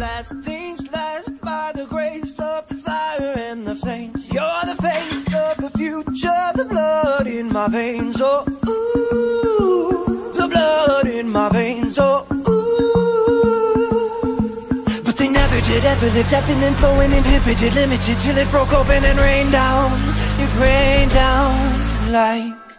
last things last by the grace of the fire and the flames. You're the face of the future, the blood in my veins. Oh, ooh, the blood in my veins. Oh, ooh. But they never did ever lived up and then flowing, inhibited, limited till it broke open and rained down. It rained down like.